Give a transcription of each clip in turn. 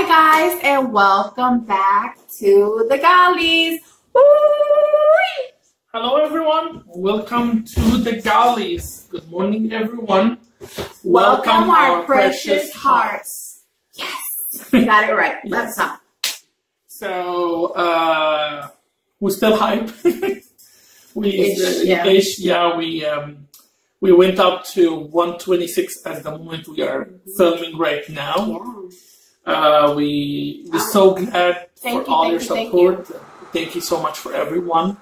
Hi guys and welcome back to the Ghalis. Hello everyone, welcome to the Ghalis. Good morning everyone. Welcome, our, precious hearts. Yes, you got it right. Let's stop. So uh, we're still hype. we Ish, uh, yeah. ish, yeah, we um, we went up to 126 at the moment we are filming right now. Yeah. Uh, we we're so glad Thank for you, all your you, thank support. Thank you so much for everyone.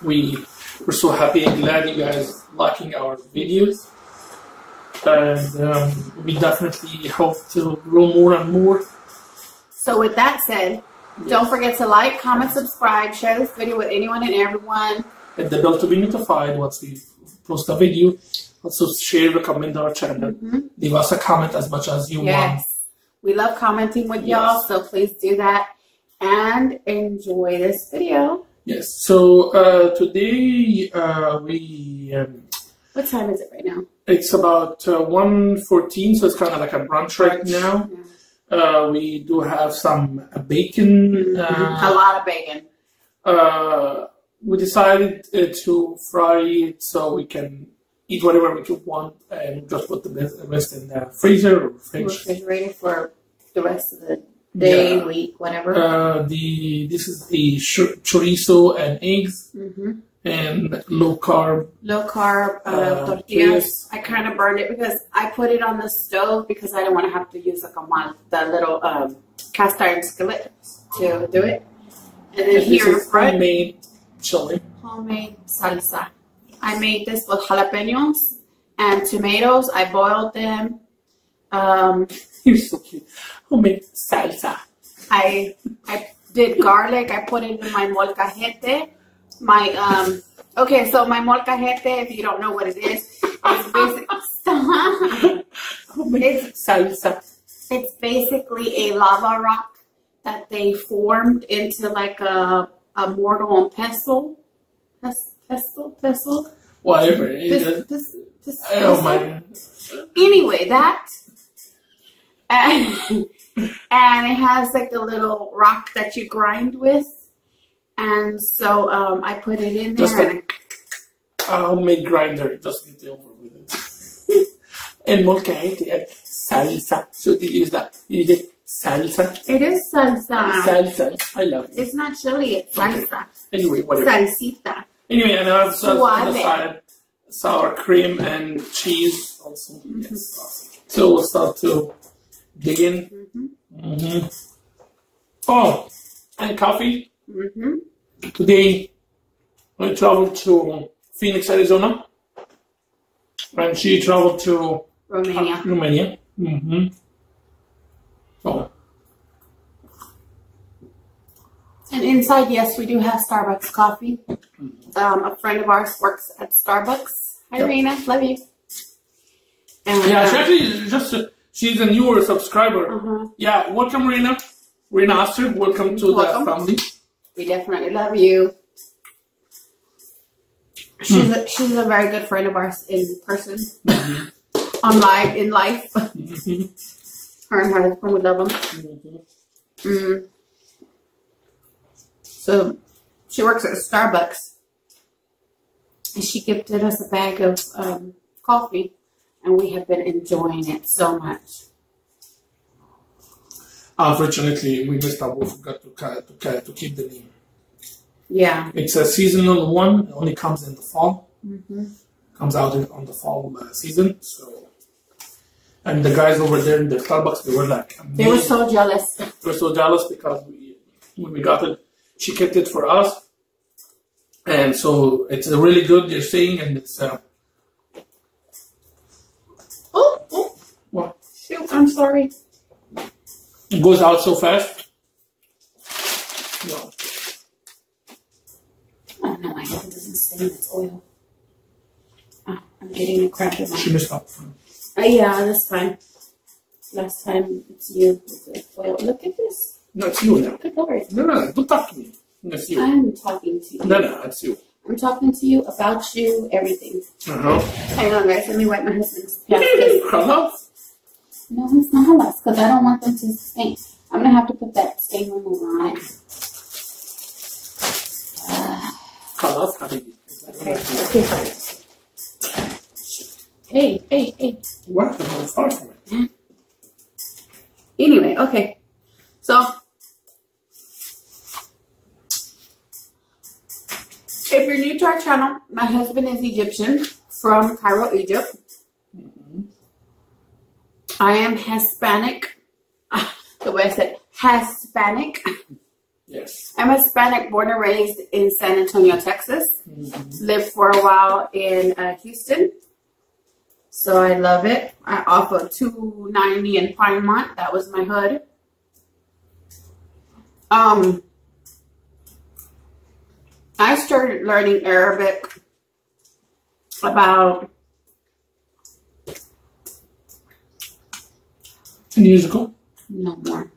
We we're so happy and glad you guys liking our videos, and um, we definitely hope to grow more and more. So with that said, don't forget to like, comment, subscribe, share this video with anyone and everyone. Hit the bell to be notified once we post a video. Also share, recommend our channel. Leave us a comment as much as you want. We love commenting with y'all, Yes. so please do that and enjoy this video. Yes. So uh, today uh, we um, What time is it right now? it's about uh, 1.14, so it's kind of like a brunch right now. Uh, we do have some uh, bacon. a Uh, lot of bacon. uh, we decided uh, to fry it so we can eat whatever we could want and just put the rest in the freezer or fridge. Refrigerated for the rest of the day, Yeah. week, whatever. Uh, the this is the chorizo and eggs hmm and low carb. Low carb uh, Uh, tortillas. I kind of burned it because I put it on the stove because I didn't want to have to use like a mon- the little um, cast iron skillet to do it. And then And this here in is homemade chili. homemade salsa. I made this with jalapenos and tomatoes. I boiled them. Um, You're so cute. Homemade salsa. I I did garlic. I put it in my molcajete. My um. Okay, so my molcajete, if you don't know what it is, it's basic. Stop. Homemade salsa. It's basically a lava rock that they formed into like a a mortar and pestle. Pes- Pestle, pestle. Whatever. Pes- It- pes- pes- Oh my. anyway, that and, and it has like a little rock that you grind with, and so um, I put it in there. a- and A homemade grinder. Just get over with it. and molcajete salsa. So you use that. You get salsa. it is salsa. Salsa. I love it. It's not chili. It's salsa. Anyway, whatever. Salsita. Anyway, and I also on the Suave. side sour cream and cheese also. Yes. Awesome. So we'll start to dig in. hmm Oh, and coffee. hmm Today I traveled to Phoenix, Arizona, and she traveled to Romania. Romania. hmm Oh, And inside, yes, we do have Starbucks coffee. Um, a friend of ours works at Starbucks. Hi, Yep. Love you. And, yeah, she uh, actually just she's a newer subscriber. uh-huh. Yeah, welcome, Rena. Rena Oster, welcome to Welcome. the family. We definitely love you. She's a, she's a very good friend of ours in person, on live in life. Mhm. Her and her husband, we love them. Mhm. Mm. So she works at Starbucks, and she gifted us a bag of um, coffee, and we have been enjoying it so much. Unfortunately, we missed out. We forgot to, to, to keep the name. Yeah. It's a seasonal one. It only comes in the fall. hmm Comes out in, on the fall uh, season. So, and the guys over there in the Starbucks, they were like, They were so jealous. they were so jealous because we, when we got it, she kept it for us. And so it's a really good. They're saying, and it's uh, Oh, oh, well, shoot! I'm sorry. it goes out so fast. Yeah. Oh no, I hope it doesn't stain its oil. Ah, I'm getting a crack my. She missed out. Uh, yeah, that's fine. Last time it's you with the foil. Look at this. Not you now. Good lord. No, no, no. Don't talk to me. That's you. I'm talking to you. No, no, it's you. I'm talking to you about you, everything. Uh-huh. Hang on, guys. Let me wipe my husband's pants. No, it's not us, because I don't want them to stain. I'm going to have to put that stain remover on it. Hey, hey, hey. What the hell is Anyway, okay. So if you're new to our channel, my husband is Egyptian from Cairo, Egypt. I am Hispanic. The way I said Hispanic. Yes. I'm Hispanic, born and raised in San Antonio, Texas. Lived for a while in uh, Houston. So I love it. I off of 290 in Pinemont. That was my hood. Um, I started learning Arabic about 10 years ago. no more,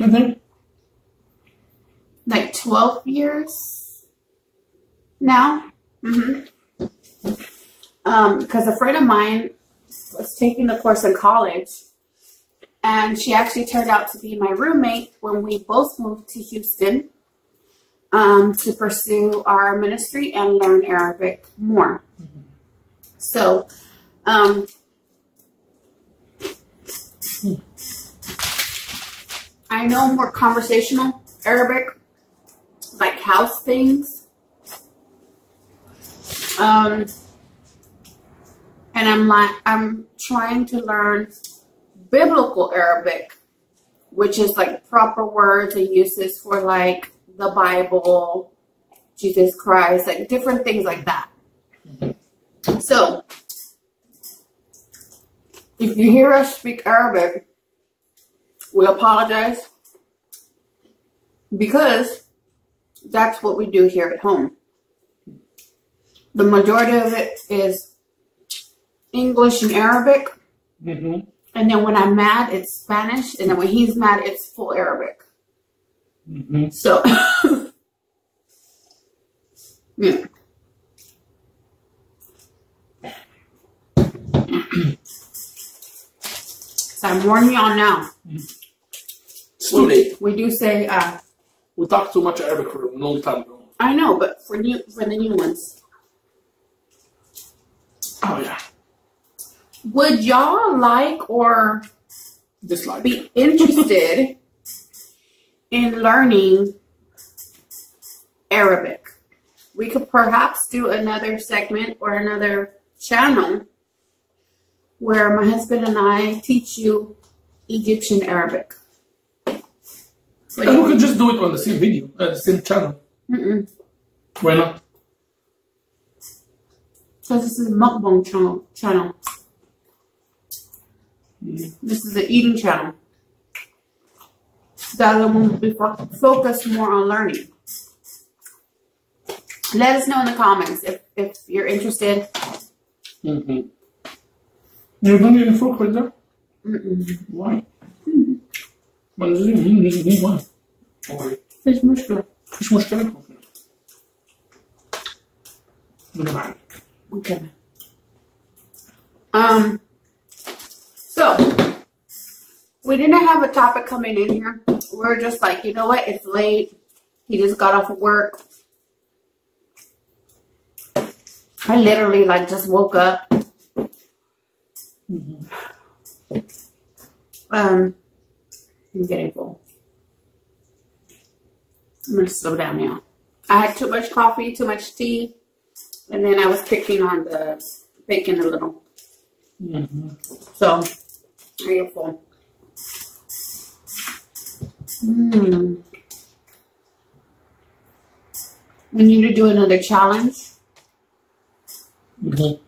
Okay. like 12 years now. Mm-hmm. Um, because a friend of mine was taking the course in college, and she actually turned out to be my roommate when we both moved to Houston um, to pursue our ministry and learn Arabic more. So, um, I know more conversational Arabic, like house things. Um, and I'm like, I'm trying to learn biblical Arabic, which is like proper words and uses for like the Bible, Jesus Christ, like different things like that. So, if you hear us speak Arabic, we apologize because that's what we do here at home. The majority of it is English and Arabic. Mm-hmm. And then when I'm mad, it's Spanish. And then when he's mad, it's full Arabic. Mm-hmm. So, yeah. so I'm warning y'all now. Too. We do say, uh, We talked too much Arabic for a long time ago. I know, but for new for the new ones, Oh, yeah. would y'all like or Dislike. be interested in learning Arabic? We could perhaps do another segment or another channel where my husband and I teach you Egyptian Arabic. What And we could just do it on the same video, uh, the same channel. Mm-mm. Why not? So this is a mukbang channel. channel. Mm. This is an eating channel that we will be focused more on learning. Let us know in the comments if, if you're interested. Mm-hmm. You don't get a fork right there? Mm-mm. Why? Mas não tem ninguém, ninguém, ninguém vai. Oi. Fez máscara. Okay. Um, so, we didn't have a topic coming in here. We are just like, you know what? It's late. He just got off of work. I literally like just woke up. Mhm. Um, I'm getting full. I'm gonna slow down now. I had too much coffee, too much tea, and then I was picking on the bacon a little. Mhm. So, I get full. Mm. We need to do another challenge. Mhm.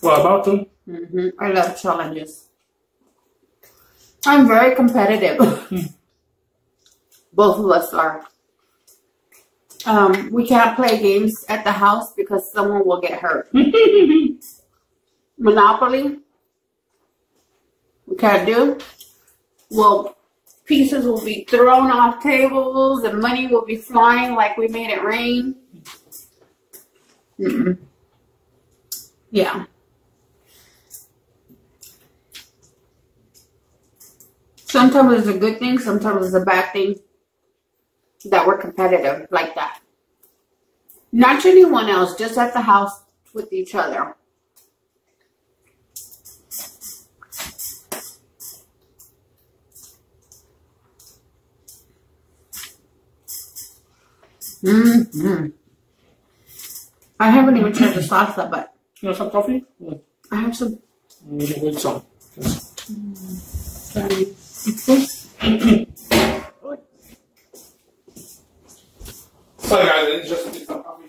What about to. them? hmm I love challenges. I'm very competitive. Both of us are. Um, we can't play games at the house because someone will get hurt. Monopoly, we can't do. Well, pieces will be thrown off tables and money will be flying like we made it rain. Mm-mm. Yeah. sometimes it's a good thing, sometimes it's a bad thing that we're competitive like that. Not to anyone else, just at the house with each other. Mm-hmm. I haven't even tried the salsa, but You want some coffee? Mm. I have some. Mm, With some. Sorry guys, I just need some coffee.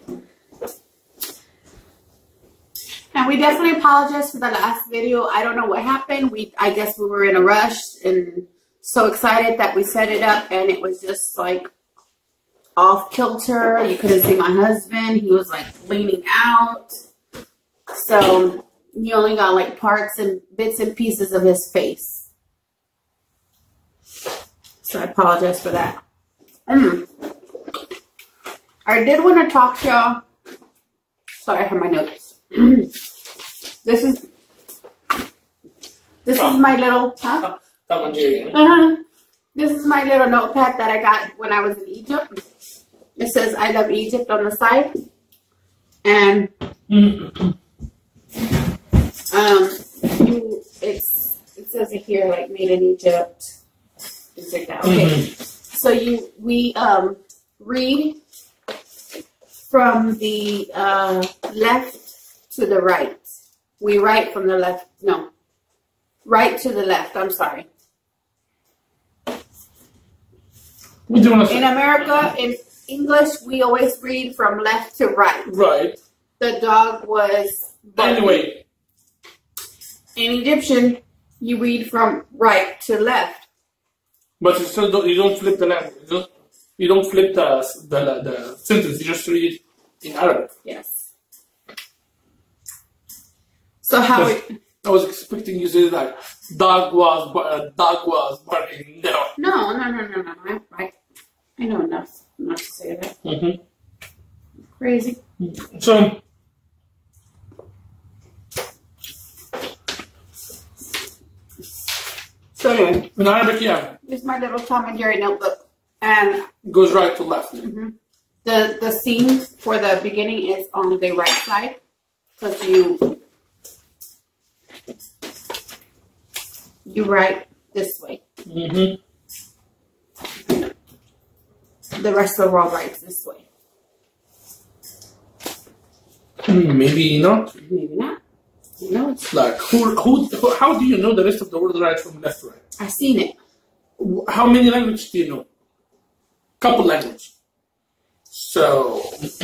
And we definitely apologize for the last video. I don't know what happened. We, I guess we were in a rush and so excited that we set it up and it was just like off kilter. You couldn't see my husband. He was like leaning out. So you only got like parts and bits and pieces of his face. So I apologize for that. Mm. I did want to talk to y'all. Sorry, I have my notes. this is this is my little huh? And Jerry. Uh-huh. This is my little notepad that I got when I was in Egypt. It says I love Egypt on the side. And um you it's it says it here like made in Egypt. Things like that. Okay. So you we um read from the uh, left to the right. We write from the left. No, right to the left. I'm sorry. What do you want to In? America, in English, we always read from left to right. Right. The dog was. Anyway, In Egyptian, you read from right to left. but you still don't, you don't flip the language. You don't, you don't flip the, the, the sentence. You just read in Arabic. Yes. So how it, I was expecting you to say that dog was uh, dog was barking. No. No, no, no, no, no. I, I, I know enough not to say that. hmm Crazy. So So anyway, in Arabic, yeah, this is my little Tom and Jerry notebook, and goes right to left. the the scene for the beginning is on the right side because you you write this way. hmm The rest of the world writes this way. Maybe not. Maybe not. You know, it's, Like who, who, who? How do you know the rest of the world right from left to right? I've seen it. How many languages do you know? Couple languages. So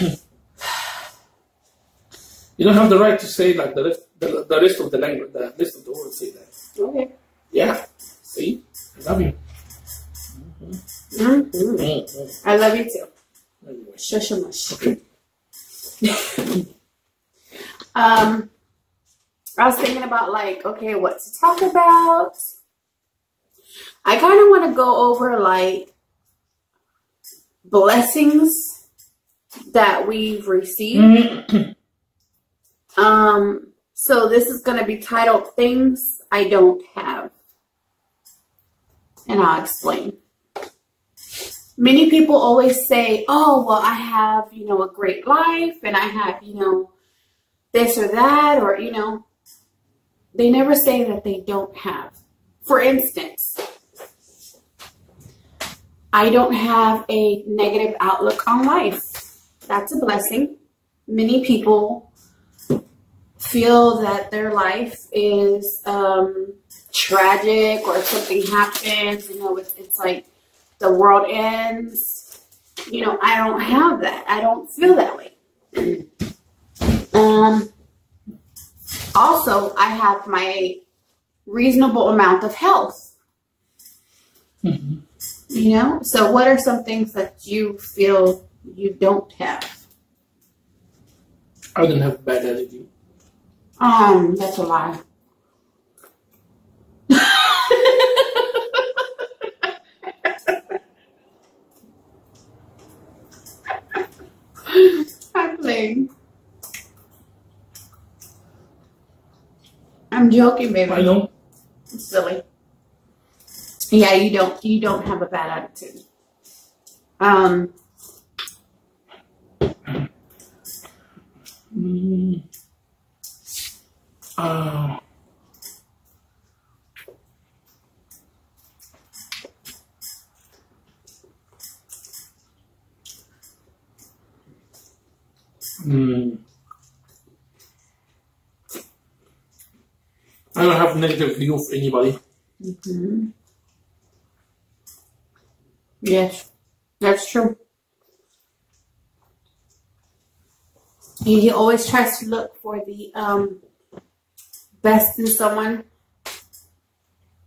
you don't have the right to say like the rest, the, the rest of the language, the rest of the world say that. Okay. Yeah. See, I love you. hmm Mm-hmm. I love you too. Shush and mush. Um, I was thinking about like, okay, what to talk about. I kind of want to go over like blessings that we've received. Um, so this is going to be titled Things I Don't Have. And I'll explain. Many people always say, oh, well, I have, you know, a great life and I have, you know, this or that, or, you know, they never say that they don't have. For instance, I don't have a negative outlook on life. That's a blessing. Many people feel that their life is um, tragic or something happens, you know, it's, it's like the world ends. You know, I don't have that. I don't feel that way. Um, also, I have my reasonable amount of health. Mhm. You know, so what are some things that you feel you don't have? I didn't have bad attitude. Um, that's a lie. I'm playing. I'm joking, baby. I know. It's silly. Yeah, you don't you don't have a bad attitude. Um Mm. Uh, mm. I don't have negative view of anybody. hmm Yes, that's true. He always tries to look for the um, best in someone.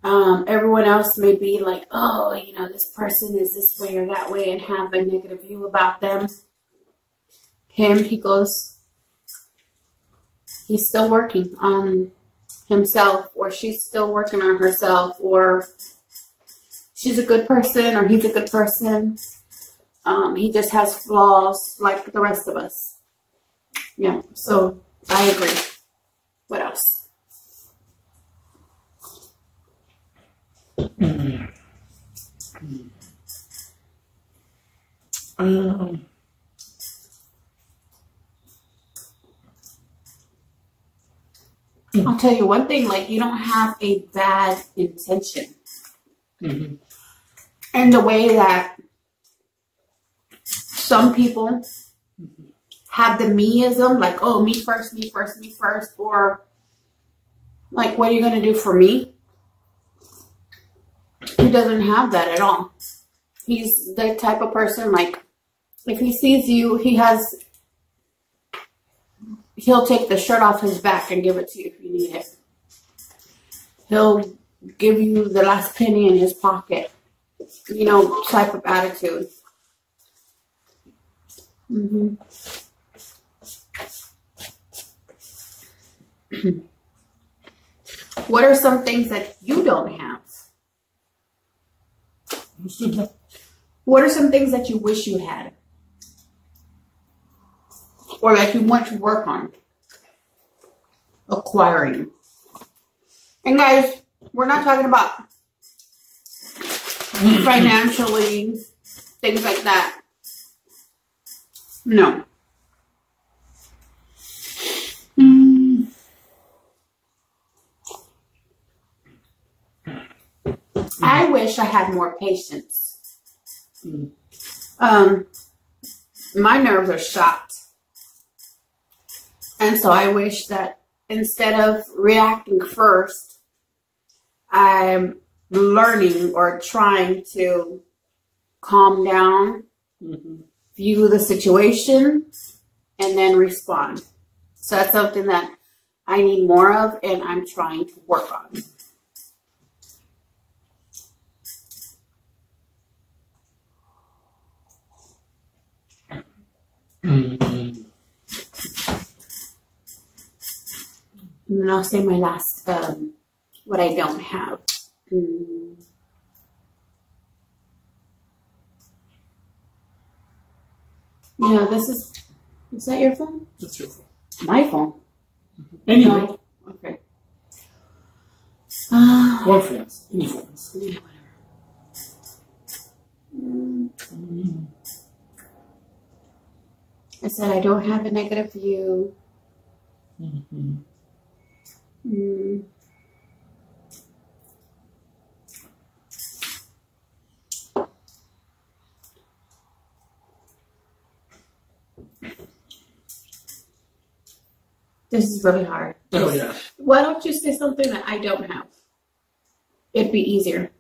Um, everyone else may be like, oh, you know, this person is this way or that way and have a negative view about them. Him, he goes, he's still working on himself, or she's still working on herself, or she's a good person, or he's a good person. Um, he just has flaws like the rest of us. Yeah, so I agree. What else? Mm. Mm. Um, I'll tell you one thing, like you don't have a bad intention. mhm. And the way that some people have the meism, like, oh, me first, me first, me first, or like, what are you going to do for me? He doesn't have that at all. He's the type of person, like, if he sees you, he has, he'll take the shirt off his back and give it to you if you need it. He'll give you the last penny in his pocket, you know, type of attitude. hmm what are some things that you don't have? What are some things that you wish you had? Or that you want to work on acquiring? And guys, we're not talking about financially, things like that. No. I wish I had more patience. Um, my nerves are shot. And so I wish that instead of reacting first, I'm learning or trying to calm down, Mhm. view the situation, and then respond. So that's something that I need more of and I'm trying to work on. Mhm. And then I'll say my last, um, what I don't have. Mm. Yeah, this is, is that your phone? That's your phone. My phone. Anyway, No. Okay. Uh, one phones, any phones. yeah, whatever. Mm, Mm. I said I don't have a negative view. Mhm. Mm. This is really hard. Oh yeah. Why don't you say something that I don't have? It'd be easier.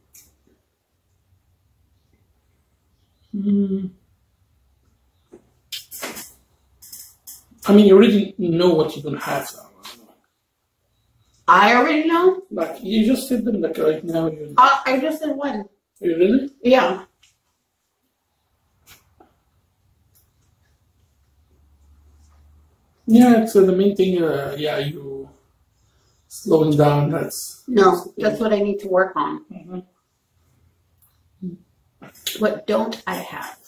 Mm. I mean, you already know what you're going to have. So, I already know. like you just said them like right now. You, I, I just said one. you really? Yeah. Yeah. So the main thing, uh, yeah, you slowing down. That's No, that's what I need to work on. Mhm. What don't I have?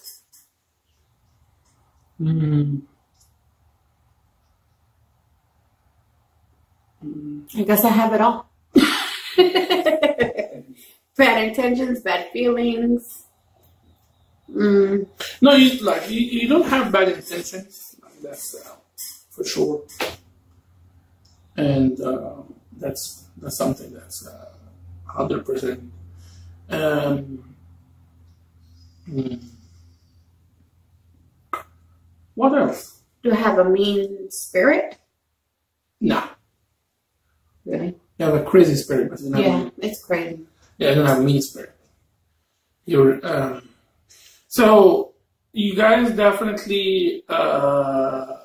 Mm. I guess I have it all. bad intentions, bad feelings. Mm. No, you like you, you don't have bad intentions. That's uh, for sure, and uh, that's that's something that's uh, hundred percent. Um, hmm. What else? Do I have a mean spirit? Nah, Really? you have a crazy spirit, but you Yeah, it's crazy. Yeah, I don't have a mean spirit. You're um, so you guys definitely. Uh,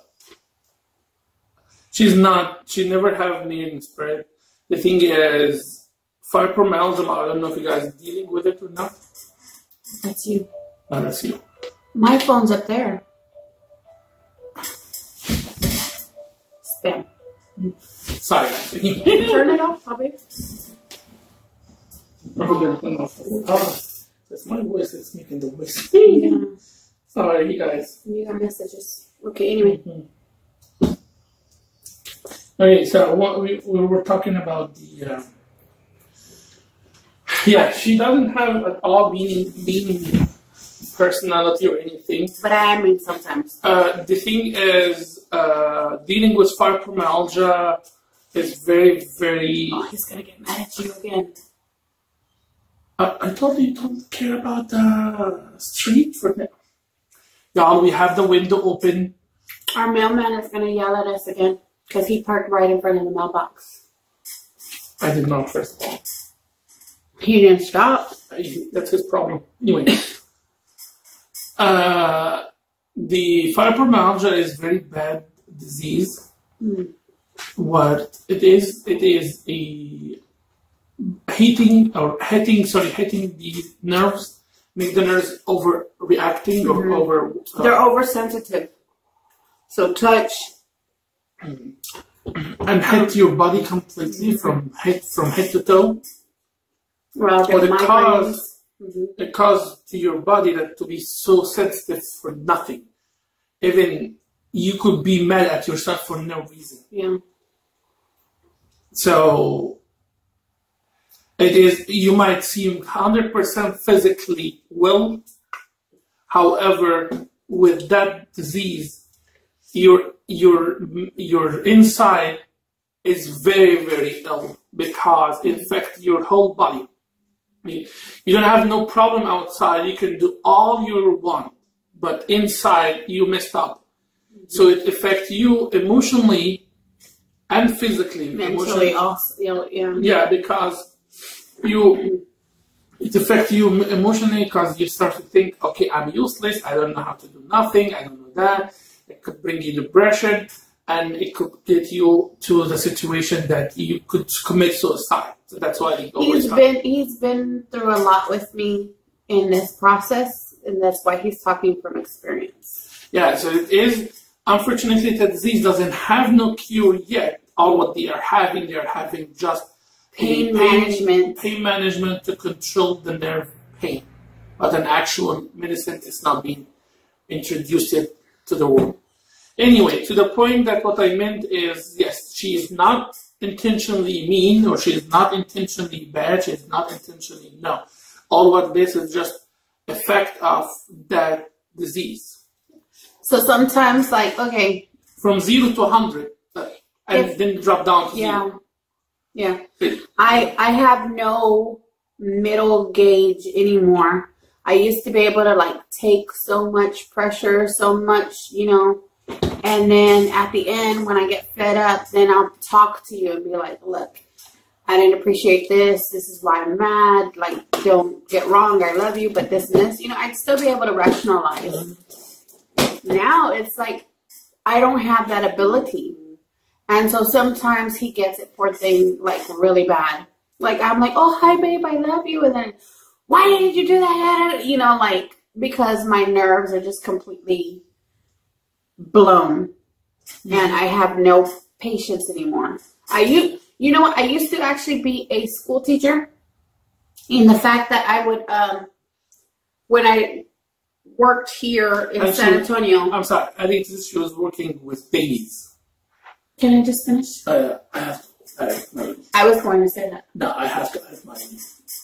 she's not. She never have mean spirit. The thing is, fibromyalgia. I don't know if you guys are dealing with it or not. That's you. That's you. My phone's up there. Spam. Sorry. Turn it off, Bobby. Oh, that's my voice that's making the voice. Yeah. Sorry, you guys. You got messages. Okay, anyway. Okay, so what we, we were talking about the. Uh, yeah, she doesn't have at all being being personality or anything. But I am mean sometimes. Uh, the thing is, uh, dealing with fibromyalgia is very, very. Oh, he's gonna get mad at you again. I told you you don't care about the street for now. Y'all, we have the window open. Our mailman is gonna yell at us again because he parked right in front of the mailbox. I did not, first of all. He didn't stop. I- That's his problem. Anyway. Uh, the fibromyalgia is very bad disease. Hmm. What it is, it is a hitting or hitting, sorry, hitting the nerves, make the nerves overreacting or Mhm. over. uh, They're oversensitive. So touch. and hit your body completely from head from head to toe. Well, Or the cause Mhm. it causes to your body that to be so sensitive for nothing. Even you could be mad at yourself for no reason. Yeah. So it is you might seem hundred percent physically well. However, with that disease, your your your inside is very very ill because it affects your whole body. You you don't have no problem outside. You can do all you want, but inside you messed up. So it affects you emotionally and physically. Mentally Emotionally, also. Yeah. yeah. yeah, because you it affects you emotionally because you start to think, okay, I'm useless. I don't know how to do nothing. I don't know that. It could bring you depression, and it could get you to the situation that you could commit suicide. So that's why he always He's talk- been he's been through a lot with me in this process, and that's why he's talking from experience. Yeah, so it is. Unfortunately, the disease doesn't have no cure yet. All what they are having, they are having just Pain management. pain management to control the nerve pain. But an actual medicine is not being introduced to the world. Anyway, to the point that what I meant is, yes, she is not intentionally mean or she is not intentionally bad. She is not intentionally no. All what this is just effect of that disease. So sometimes, like, okay, from zero to hundred, and If- then drop down to yeah, zero. yeah. I I have no middle gauge anymore. I used to be able to like take so much pressure, so much, you know, and then at the end when I get fed up, then I'll talk to you and be like, "Look, I didn't appreciate this. This is why I'm mad. Like, don't get wrong. I love you, but this and this, you know, I'd still be able to rationalize. Now it's like I don't have that ability. And so sometimes he gets it poor thing like really bad. Like I'm like, oh hi babe, I love you, and then why did you do that? You know, like because my nerves are just completely blown, and I have no patience anymore. I you you know what? I used to actually be a school teacher, in the fact that I would um when I worked here in San Actually- Antonio. I'm sorry, I think she was working with babies. Can I just finish? Uh, I have, I, no, I was going to say that. no, I have to add my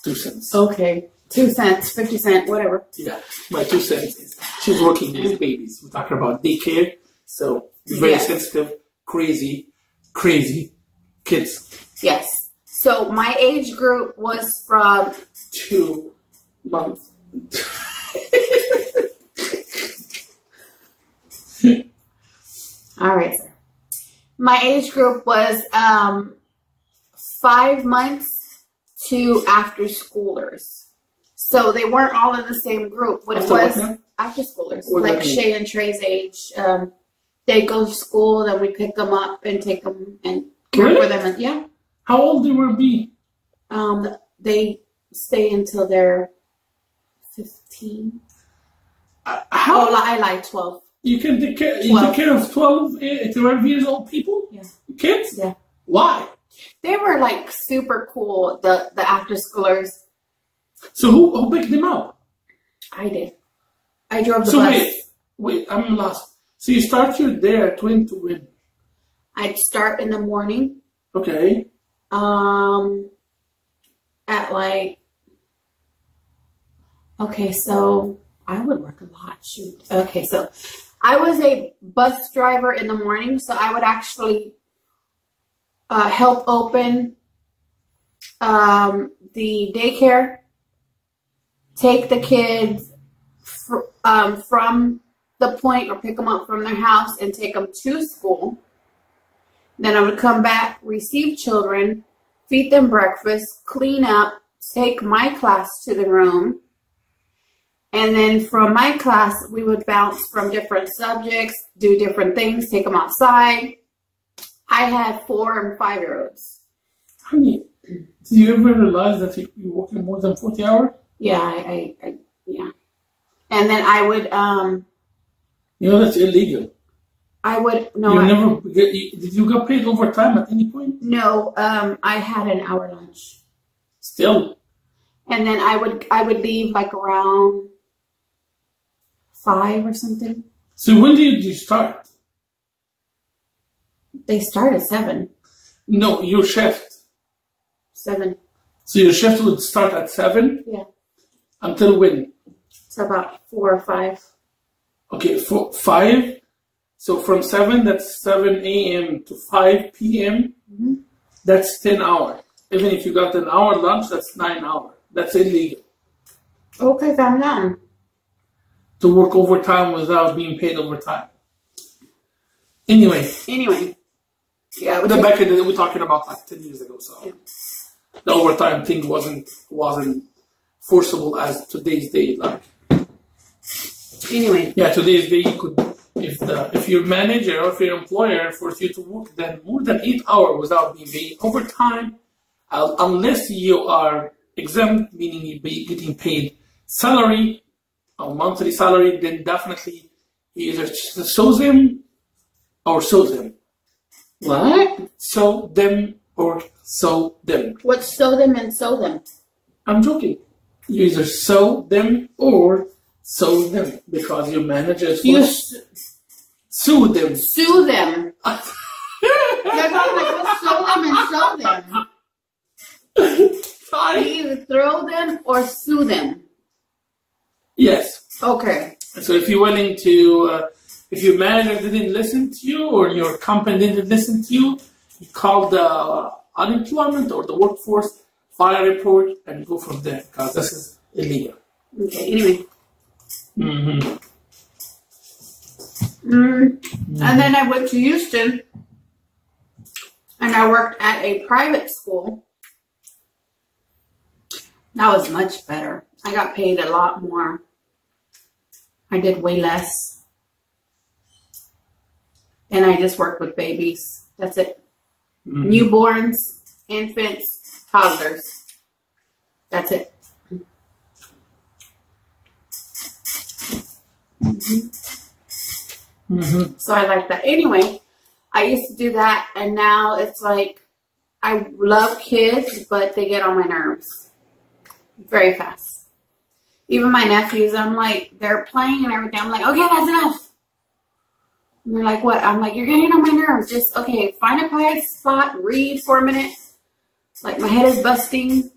two cents. Okay. Two cents, 50 cent, whatever. Yeah, my two cents is she's working with babies. We're talking about daycare, so very Yes. sensitive, crazy, crazy kids. Yes. So my age group was from Two months. All right, sir. My age group was um, five months to after schoolers. So they weren't all in the same group. What After it was after schoolers, What like? Shay and Trey's age. Um, they go to school, then we pick them up and take them and care Really? for them. And yeah, How old they will be? um, they stay until they're fifteen. Uh, Oh, how I lied, twelve. You can take care, you take care of 12, eh, 12 years old people? Yeah. Kids? Yeah. Why? They were like super cool. The the after schoolers. So who, who picked them up? I did. I drove the So bus. wait, wait, I'm lost. So you start your day at when to when? I'd start in the morning, Okay. um, at like. Okay, so I would work a lot. Shoot. Okay, so I was a bus driver in the morning, so I would actually uh, help open um, the daycare, take the kids fr- um, from the point or pick them up from their house and take them to school. Then I would come back, receive children, feed them breakfast, clean up, take my class to the room. And then from my class, we would bounce from different subjects, do different things, take them outside. I had four and five year olds. Honey, did you ever realize that you- you're working more than 40 hours? Yeah, I, I, I yeah. And then I would, um, You know that's illegal. I would no, you I, never get, you, did you get paid overtime at any point? no. Um, I had an hour lunch, Still. and then I would, I would leave like around five or something. So when did you start? They start at seven, No, your shift. seven. So your shift would start at 7 Yeah. until when? It's about four or five. Okay, for 5. So from 7, that's 7 a.m. to 5 p.m. Mhm. That's 10 hours. Even if you got an hour lunch, that's 9 hours. That's illegal. Okay, calm down. To work overtime without being paid overtime. Anyway, Anyway, yeah, the back in the, we're talking about like 10 years ago, so. The overtime thing wasn't wasn't forcible as today's day. Like. Anyway, yeah, today's day you could if the if your manager or if your employer force you to work then more than eight hours without being paid overtime, uh, unless you are exempt, meaning you be getting paid salary or monthly salary, then definitely you either show them or show them. what? Sow them or sow them. What sow them and sow them? I'm joking. You either sow them or sow them because your manager is You forced- sue them. sue them. They're not like let's them and sow them. You either throw them or sue them. Yes. Okay. So if you're willing to, uh, if your manager didn't listen to you or your company didn't listen to you, you call the unemployment or the workforce, file a report, and go from there because this is illegal. Okay. Anyway. Mm-hmm. Mm. And then I went to Houston and I worked at a private school. That was much better. I got paid a lot more. I did way less. And I just worked with babies. That's it. Mm-hmm. Newborns, infants, toddlers. That's it. Mm-hmm. So I like that. Anyway, I used to do that, and now it's like I love kids, but they get on my nerves very fast. Even my nephews, I'm like, they're playing and everything. I'm like, okay, that's enough. And they're like, what? I'm like, you're getting on my nerves. Just, okay, find a quiet spot, read for a minute. Like, my head is busting.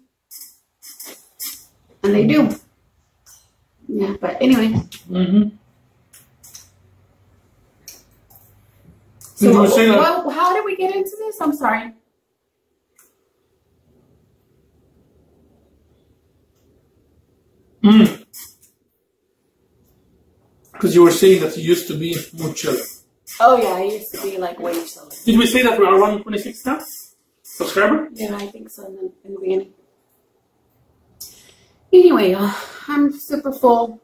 and they do. Yeah, but anyway. Mm-hmm. So, You were saying that- well, how did we get into this? I'm sorry. Mm. Because you were saying that you used to be more chill. Oh yeah, I used to be like way chiller. Did we say that we are 126 now? Subscriber? Yeah, I think so in the, in the beginning. Anyway, uh, I'm super full.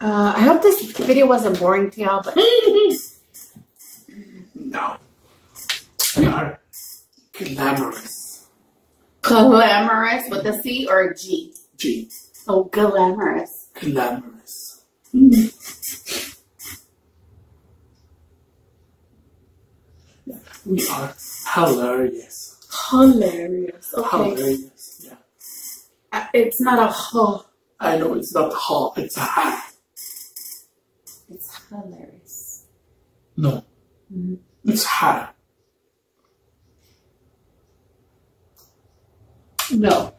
Uh, I hope this video wasn't boring to y'all, but no. We are glamorous. Glamorous with a C or a G. G. Oh, glamorous. Glamorous. We are hilarious. Hilarious. Okay. Hilarious. Yeah. Uh, It's not a huh. I know it's not ha, it's a ha. It's hilarious. No. Mhm. It's ha. No,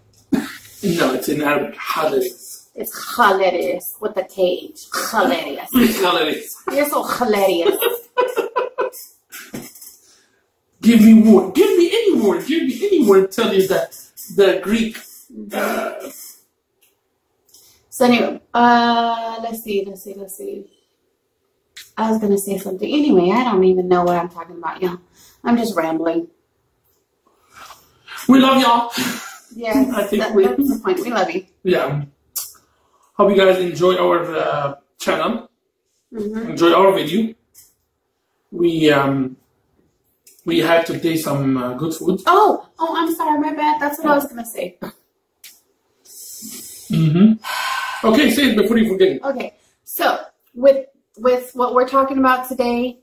No, it's in Arabic. Hilarious. it's hilarious with a cage. Hilarious. Hilarious. You're so hilarious. Give me more. Give me any word. Give me any word. Tell you that the Greek. Uh, So anyway, uh, let's see, let's see, let's see. I was gonna say something. Anyway, I don't even know what I'm talking about, y'all. I'm just rambling. we love y'all. Yeah, I think that, we- that's the point. We love you. Yeah. Hope you guys enjoy our uh, channel. hmm Enjoy our video. We um we had today some uh, good food. Oh, oh, I'm sorry, my bad. That's what I was gonna say. Mm-hmm. Okay, say it before you forget. Okay, so with with what we're talking about today,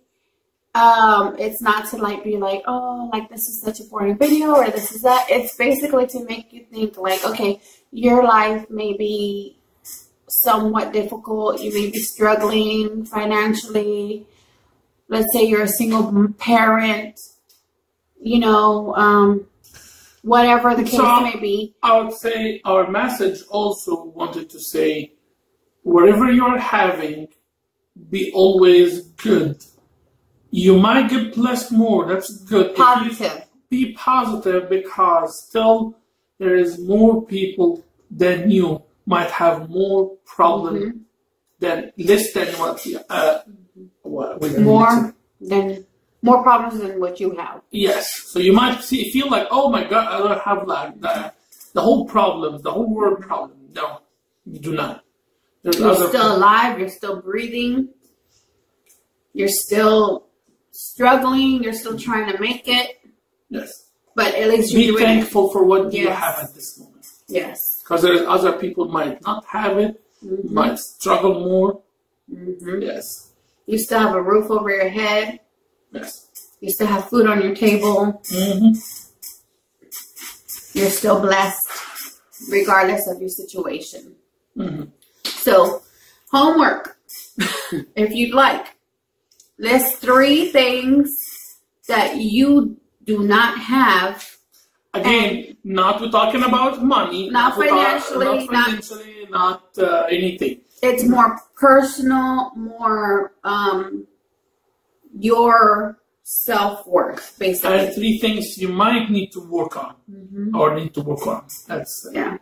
um, it's not to like be like, oh, like this is such a boring video or this is that. It's basically to make you think like, okay, your life may be somewhat difficult. You may be struggling financially. Let's say you're a single parent. You know, um, whatever the case So- may be. I would say our message also wanted to say, whatever you're having, be always good. You might get blessed more. That's good. Positive. be positive because still there is more people than you might have more problem Mhm. than less than what you, uh, what More than more problems than what you have. yes so you might see feel like oh my god I don't have like the, the whole problem the whole world problem no you do not there's You're still alive. You're still breathing. You're still struggling. You're still trying to make it. yes But at least you're be doing it. thankful for what you have at this moment Yes. because there's other people might not have it Mhm. might struggle more Mhm. yes You still have a roof over your head. yes You still have food on your table. hmm You're still blessed, regardless of your situation. hmm So, homework, if you'd like, list three things that you do not have Again, not we're talking about money, Not talk- financially, not not- financially, not, uh, anything. it's more personal, more um your self worth, basically. three things you might need to work on Mhm. or need to work on. That's uh, Yeah,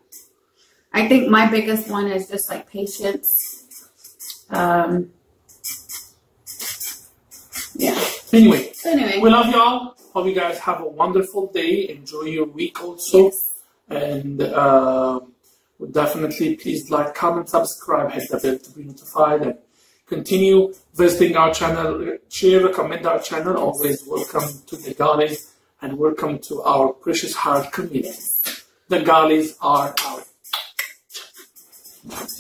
I think my biggest one is just like patience. Um, yeah. anyway. So anyway, We love y'all. Hope you guys have a wonderful day. Enjoy your week also, and um, definitely please like, comment, subscribe, hit the bell to be notified, and continue visiting our channel. Share, recommend our channel. Always welcome to the Ghalis and welcome to our precious heart community. The Ghalis are our.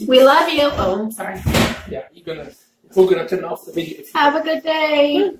we love you. Oh, I'm sorry. Yeah, you're gonna. We're gonna turn off the video. Have a good day.